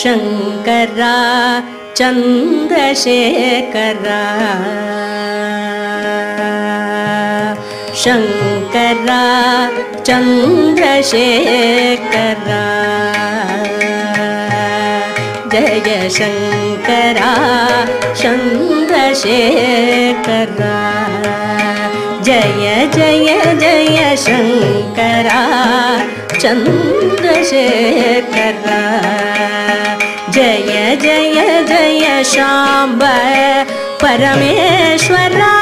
शङ्करा चन्द्रशेखरा। शङ्करा चन्द्रशेखरा। जय शङ्करा चन्द्रशेखरा। जय जय जय शङ्करा चन्द्रशेखरा जय जय जय शाम्ब परमेश्वरा।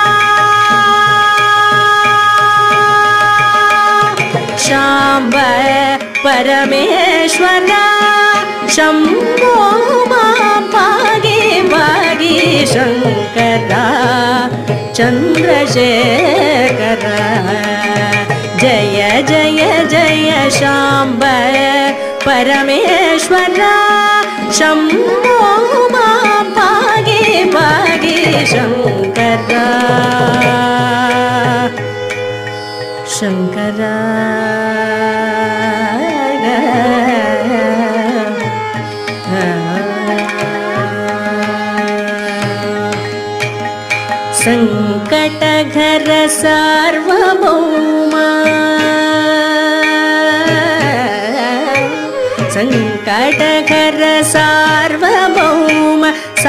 शाम्ब परमेश्वरा। शम्भो मा पागे पागे शङ्करा चन्द्रशेखरा जय जय जय शाम्ब परमेश्वरा। शम्भो मा पागे पागे शङ्करा। शङ्करा। सङ्कटघर सार्वभौमा सङ्कटघर सार्वभौम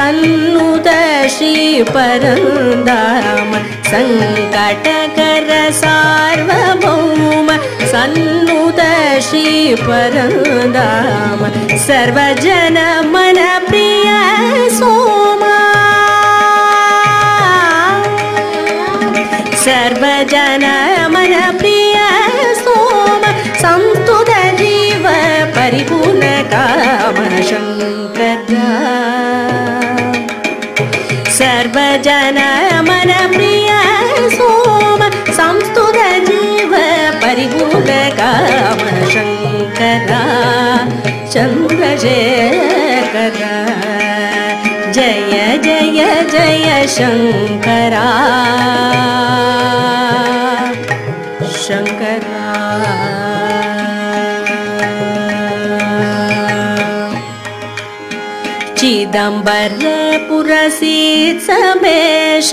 सन्नुत श्रीपरन्दाम सङ्कटकर सार्वभौम सन्नुत श्रीपरन्दाम सर्वजन मनप्रिय सोमा। सर्वजन सर्वजन मनप्रिय सोम संस्तुत जीव परिपूर्ण काम शङ्करा चन्द्रशेखरा जय जय जय शङ्करा शङ्करा चिदम्बर पुरसीत् समेश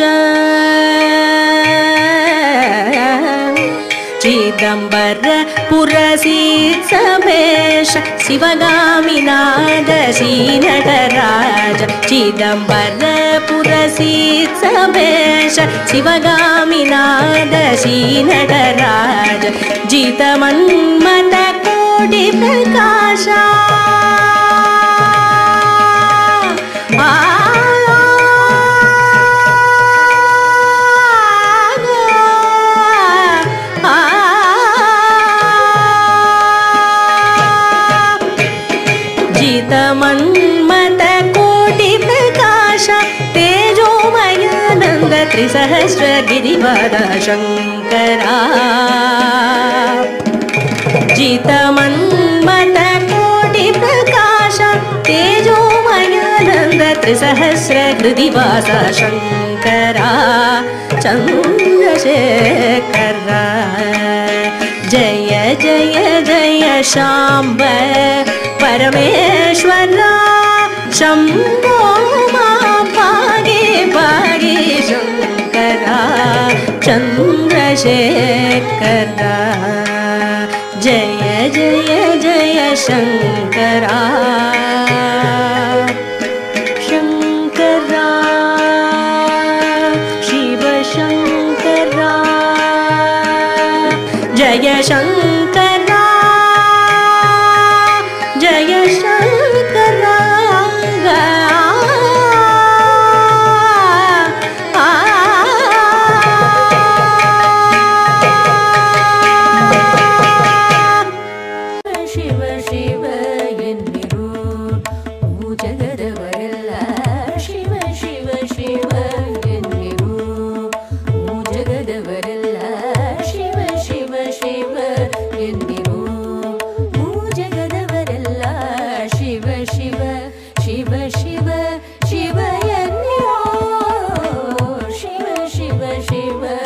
चिदम्बर पुरसीत् समेश शिवगामिनाद श्रीनटराज चिदम्बर पुरसीत् समेश शिवगामिनाद श्रीनटराज जितमन्मत कोटि प्रकाशा जितमन्मत कोटि प्रकाश तेजोमयानन्द त्रिसहस्र गिरिवद शङ्करा जितमन्मत हृदिवास शङ्करा चन्द्रशेखरा जय जय जय शाम्ब परमेश्वरा शम्भो मा पागे पागे शङ्करा चन्द्रशेखरा जय जय जय शङ्करा Shiva.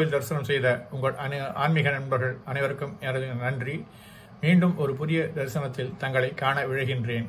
இத்திருக்கோயில் தரிசனம் செய்த உங்கள் அனை ஆன்மீக நண்பர்கள் அனைவருக்கும் எனது நன்றி. மீண்டும் ஒரு புதிய தரிசனத்தில் தங்களை காண விழைகின்றேன்.